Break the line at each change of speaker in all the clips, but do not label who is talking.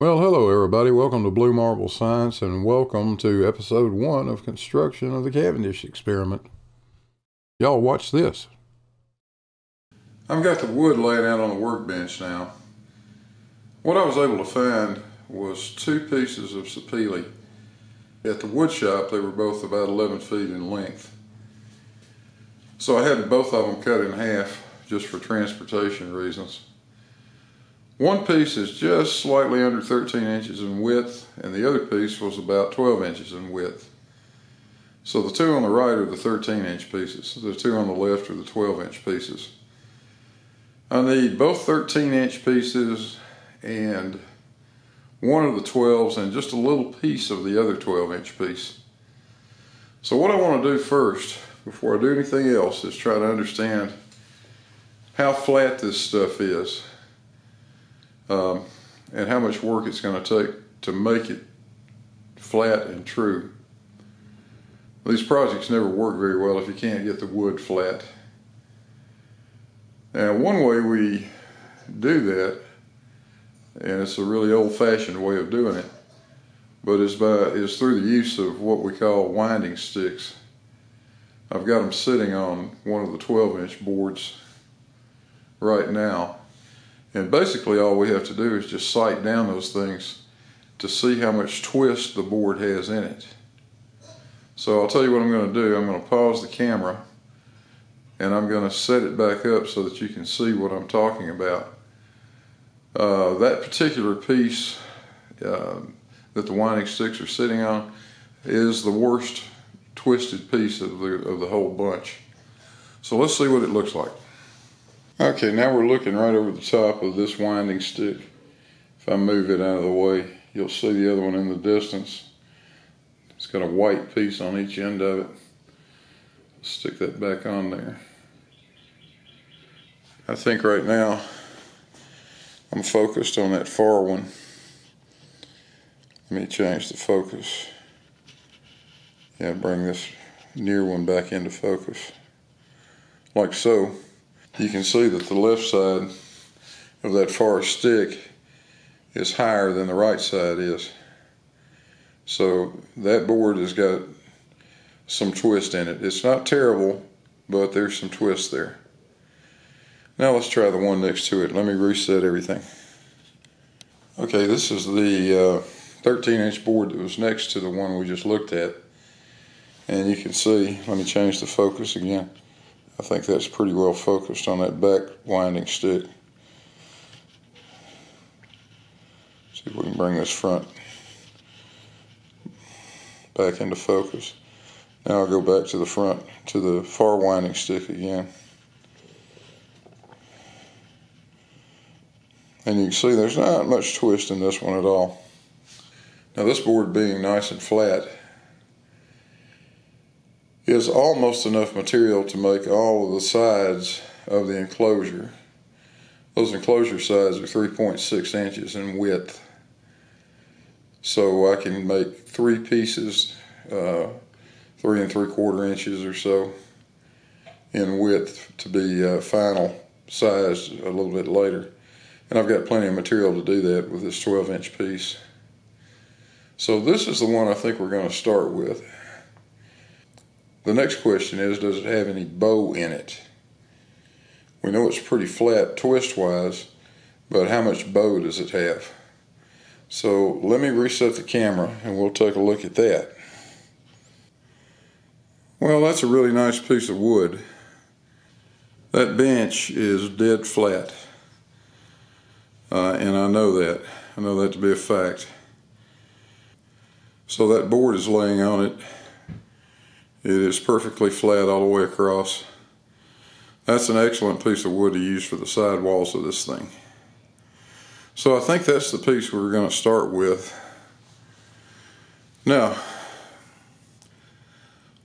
Well, hello everybody. Welcome to Blue Marble Science and welcome to episode one of construction of the Cavendish experiment. Y'all watch this. I've got the wood laid out on the workbench now. What I was able to find was two pieces of sapele. At the wood shop, they were both about 11 feet in length. So I had both of them cut in half just for transportation reasons. One piece is just slightly under 13 inches in width, and the other piece was about 12 inches in width. So the two on the right are the 13 inch pieces. The two on the left are the 12 inch pieces. I need both 13 inch pieces and one of the 12s and just a little piece of the other 12 inch piece. So what I want to do first, before I do anything else, is try to understand how flat this stuff is um, and how much work it's going to take to make it flat and true. These projects never work very well if you can't get the wood flat. Now one way we do that, and it's a really old-fashioned way of doing it, but is by is through the use of what we call winding sticks. I've got them sitting on one of the 12-inch boards right now and basically all we have to do is just sight down those things to see how much twist the board has in it. So I'll tell you what I'm going to do. I'm going to pause the camera and I'm going to set it back up so that you can see what I'm talking about. Uh, that particular piece uh, that the winding sticks are sitting on is the worst twisted piece of the, of the whole bunch. So let's see what it looks like. Okay, now we're looking right over the top of this winding stick. If I move it out of the way, you'll see the other one in the distance. It's got a white piece on each end of it. Stick that back on there. I think right now I'm focused on that far one. Let me change the focus. Yeah, bring this near one back into focus. Like so you can see that the left side of that far stick is higher than the right side is. So that board has got some twist in it. It's not terrible, but there's some twist there. Now let's try the one next to it. Let me reset everything. Okay, this is the uh, 13 inch board that was next to the one we just looked at. And you can see, let me change the focus again. I think that's pretty well focused on that back winding stick. See if we can bring this front back into focus. Now I'll go back to the front, to the far winding stick again. And you can see there's not much twist in this one at all. Now this board being nice and flat, is almost enough material to make all of the sides of the enclosure. Those enclosure sides are 3.6 inches in width. So I can make three pieces, uh, three and three quarter inches or so in width to be uh, final sized a little bit later. And I've got plenty of material to do that with this 12 inch piece. So this is the one I think we're going to start with. The next question is, does it have any bow in it? We know it's pretty flat twist-wise, but how much bow does it have? So let me reset the camera and we'll take a look at that. Well, that's a really nice piece of wood. That bench is dead flat. Uh, and I know that. I know that to be a fact. So that board is laying on it it is perfectly flat all the way across. That's an excellent piece of wood to use for the side walls of this thing. So I think that's the piece we're going to start with. Now,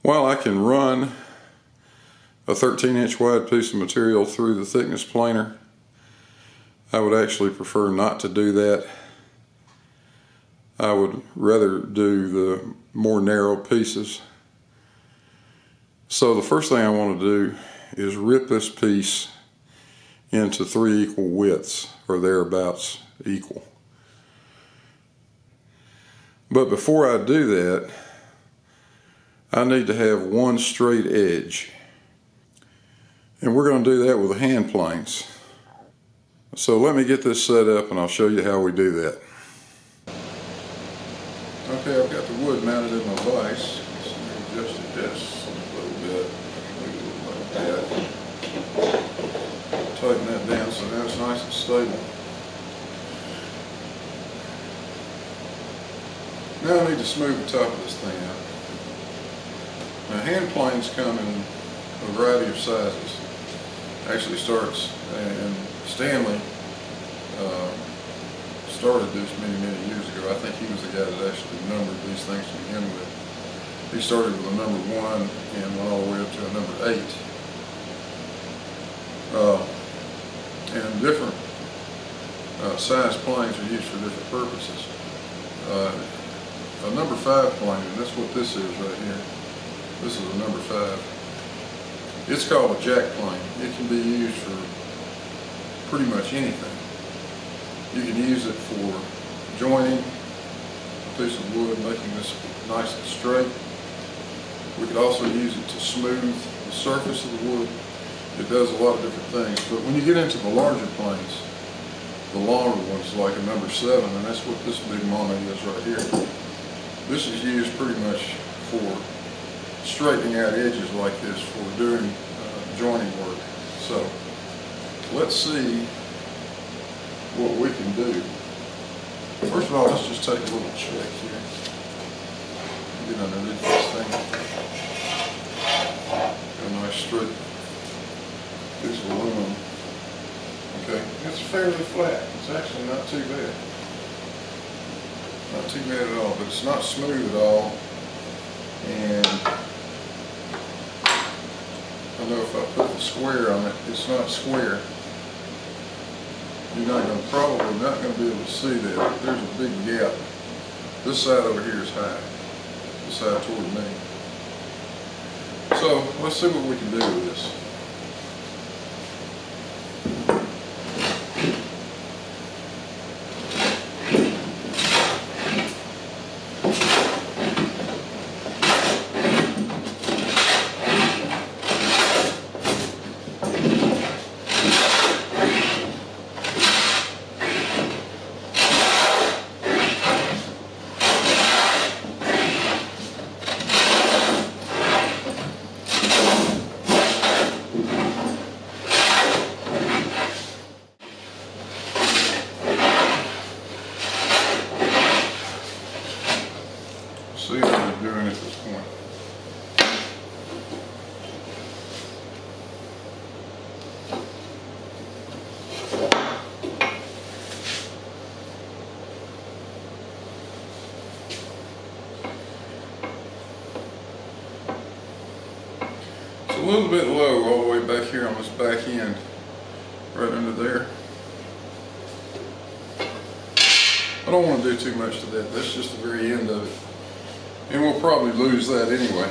while I can run a 13 inch wide piece of material through the thickness planer, I would actually prefer not to do that. I would rather do the more narrow pieces. So the first thing I want to do is rip this piece into three equal widths or thereabouts equal. But before I do that, I need to have one straight edge. And we're going to do that with the hand planes. So let me get this set up and I'll show you how we do that. Okay, I've got the wood mounted in my vise. So adjust this a little bit. Like that. Tighten that down so now stable. Now I need to smooth the top of this thing out. Now hand planes come in a variety of sizes. Actually starts, and Stanley uh, started this many, many years ago. I think he was the guy that actually numbered these things to begin with. He started with a number one and went all the way up to a number eight. Uh, and different uh, size planes are used for different purposes. Uh, a number five plane, and that's what this is right here. This is a number five. It's called a jack plane. It can be used for pretty much anything. You can use it for joining a piece of wood, making this nice and straight. We could also use it to smooth the surface of the wood. It does a lot of different things. But when you get into the larger planes, the longer ones like a number seven, and that's what this big mama is right here. This is used pretty much for straightening out edges like this for doing uh, joining work. So let's see what we can do. First of all, let's just take a little check here. Get underneath this thing. Got a nice straight piece of aluminum. It's fairly flat. It's actually not too bad. Not too bad at all, but it's not smooth at all. And I know if I put the square on it, it's not square. You're not to, probably not going to be able to see that. There's a big gap. This side over here is high. This side toward me. So let's see what we can do with this. see what they're doing at this point. It's a little bit low all the way back here on this back end, right under there. I don't want to do too much to that. That's just the very end of it. And we'll probably lose that anyway.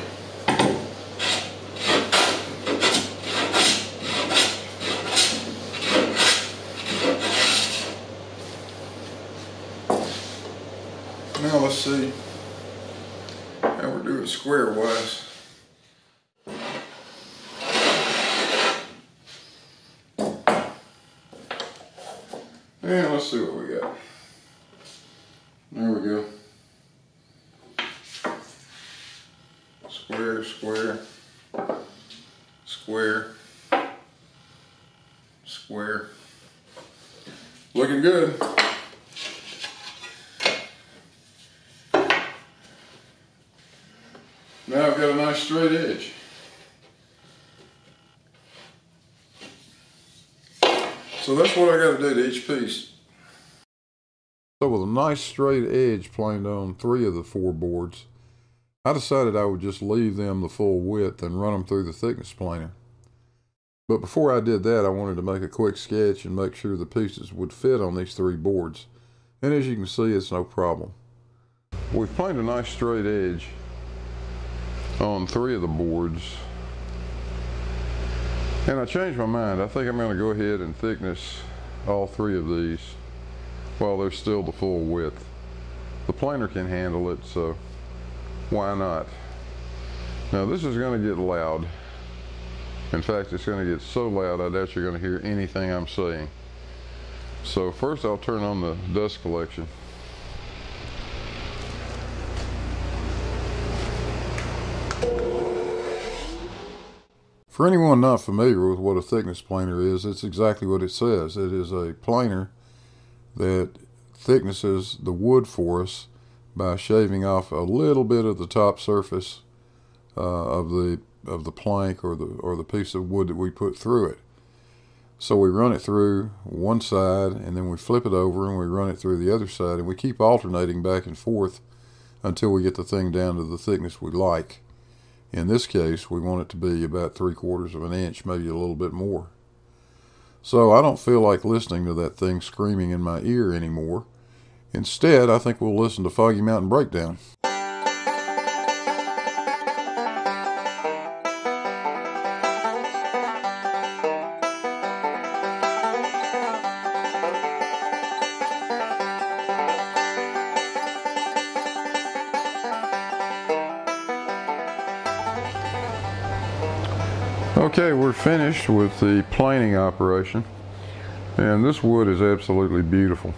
Now let's see how we're doing square wise. And let's see what we got. There we go. Square, square, square, square. Looking good. Now I've got a nice straight edge. So that's what I got to do to each piece. So with a nice straight edge planed on three of the four boards, I decided I would just leave them the full width and run them through the thickness planer. But before I did that, I wanted to make a quick sketch and make sure the pieces would fit on these three boards. And as you can see, it's no problem. We've planed a nice straight edge on three of the boards. And I changed my mind. I think I'm going to go ahead and thickness all three of these while they're still the full width. the planer can handle it, so why not? Now this is going to get loud. In fact, it's going to get so loud I doubt you're going to hear anything I'm saying. So first I'll turn on the dust collection. For anyone not familiar with what a thickness planer is, it's exactly what it says. It is a planer that thicknesses the wood for us by shaving off a little bit of the top surface uh, of the of the plank or the or the piece of wood that we put through it. So we run it through one side and then we flip it over and we run it through the other side and we keep alternating back and forth until we get the thing down to the thickness we like. In this case, we want it to be about three quarters of an inch, maybe a little bit more. So I don't feel like listening to that thing screaming in my ear anymore. Instead, I think we'll listen to Foggy Mountain Breakdown. Finished with the planing operation. And this wood is absolutely beautiful.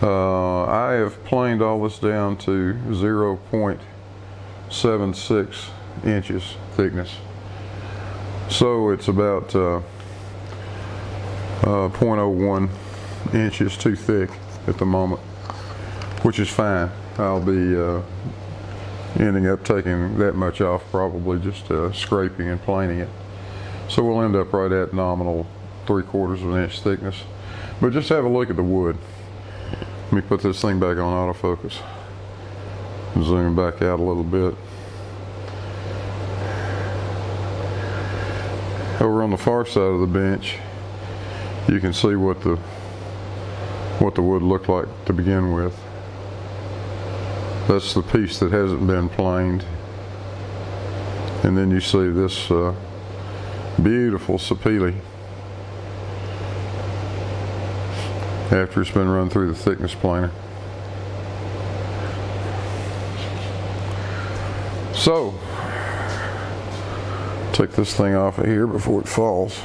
Uh, I have planed all this down to 0.76 inches thickness. So it's about uh, uh, 0.01 inches too thick at the moment, which is fine. I'll be uh, ending up taking that much off probably just uh, scraping and planing it. So we'll end up right at nominal three quarters of an inch thickness. But just have a look at the wood. Let me put this thing back on autofocus. Zoom back out a little bit. Over on the far side of the bench, you can see what the what the wood looked like to begin with. That's the piece that hasn't been planed. And then you see this uh, beautiful sapele after it's been run through the thickness planer. So, take this thing off of here before it falls.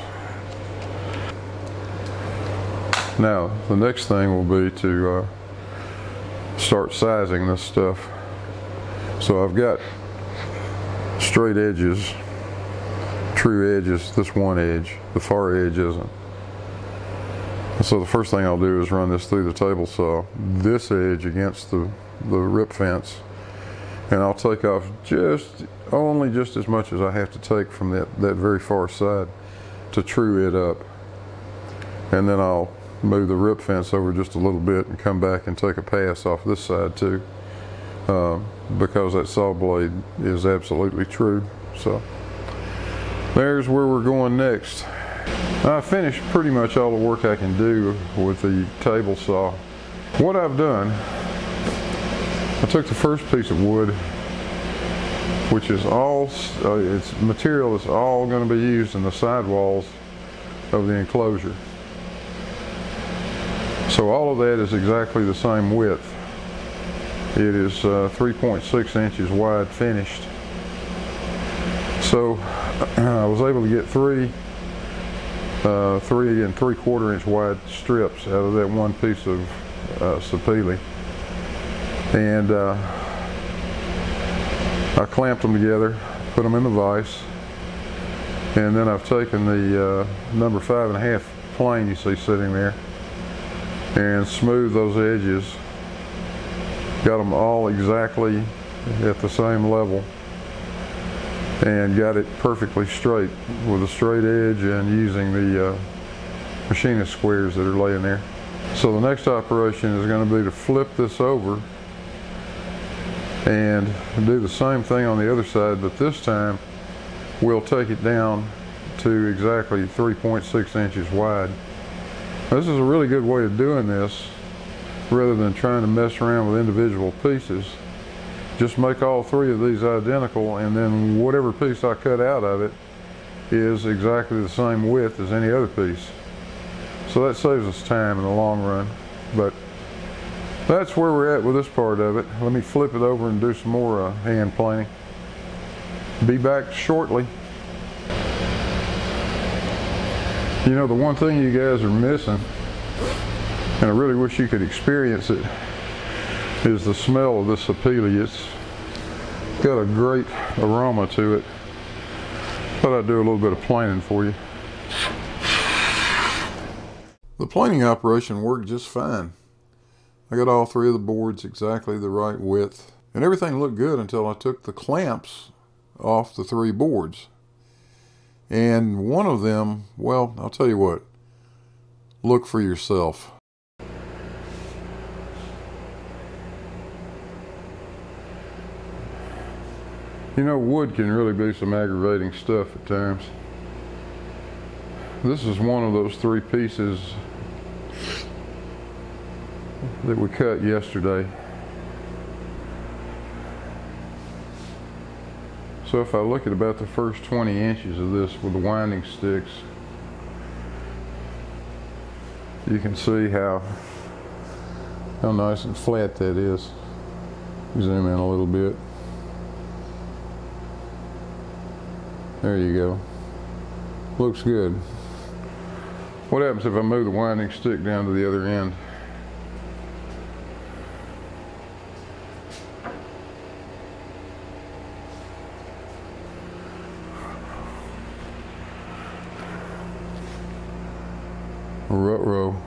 Now, the next thing will be to uh, start sizing this stuff. So I've got straight edges, true edges, this one edge, the far edge isn't. So the first thing I'll do is run this through the table saw, this edge against the, the rip fence, and I'll take off just, only just as much as I have to take from that, that very far side to true it up. And then I'll move the rip fence over just a little bit and come back and take a pass off this side too uh, because that saw blade is absolutely true so there's where we're going next I finished pretty much all the work I can do with the table saw what I've done I took the first piece of wood which is all uh, it's material that's all going to be used in the sidewalls of the enclosure so all of that is exactly the same width. It is uh, 3.6 inches wide finished. So I was able to get three, uh, three and three quarter inch wide strips out of that one piece of uh, sapele. And uh, I clamped them together, put them in the vise, and then I've taken the uh, number five and a half plane you see sitting there and smooth those edges. Got them all exactly at the same level and got it perfectly straight with a straight edge and using the uh, machinist squares that are laying there. So the next operation is going to be to flip this over and do the same thing on the other side but this time we'll take it down to exactly 3.6 inches wide. This is a really good way of doing this rather than trying to mess around with individual pieces. Just make all three of these identical and then whatever piece I cut out of it is exactly the same width as any other piece. So that saves us time in the long run. But That's where we're at with this part of it. Let me flip it over and do some more uh, hand planing. Be back shortly. You know, the one thing you guys are missing, and I really wish you could experience it, is the smell of this sapele. It's got a great aroma to it. Thought I'd do a little bit of planing for you. The planing operation worked just fine. I got all three of the boards exactly the right width, and everything looked good until I took the clamps off the three boards. And one of them, well, I'll tell you what, look for yourself. You know, wood can really be some aggravating stuff at times. This is one of those three pieces that we cut yesterday. So if I look at about the first 20 inches of this with the winding sticks, you can see how how nice and flat that is. Zoom in a little bit. There you go. Looks good. What happens if I move the winding stick down to the other end? Rut-row.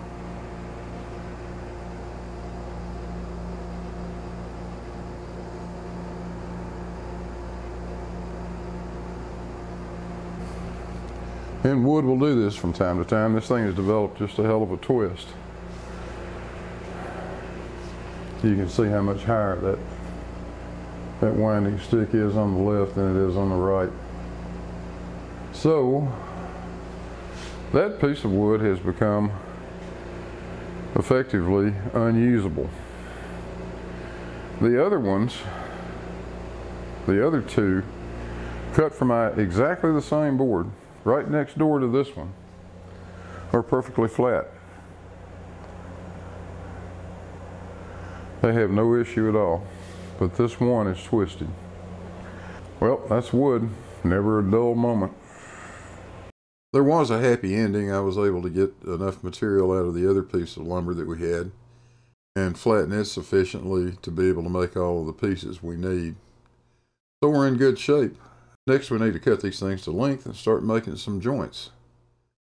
And wood will do this from time to time. This thing has developed just a hell of a twist. You can see how much higher that that winding stick is on the left than it is on the right. So, that piece of wood has become effectively unusable. The other ones, the other two, cut from exactly the same board, right next door to this one, are perfectly flat. They have no issue at all, but this one is twisted. Well, that's wood, never a dull moment. There was a happy ending. I was able to get enough material out of the other piece of lumber that we had and flatten it sufficiently to be able to make all of the pieces we need. So we're in good shape. Next we need to cut these things to length and start making some joints.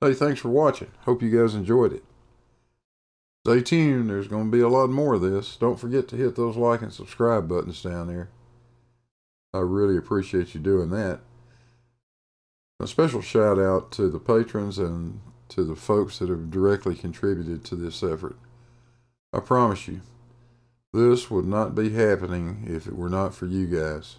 Hey, thanks for watching. Hope you guys enjoyed it. Stay tuned. There's going to be a lot more of this. Don't forget to hit those like and subscribe buttons down there. I really appreciate you doing that. A special shout out to the patrons and to the folks that have directly contributed to this effort. I promise you, this would not be happening if it were not for you guys.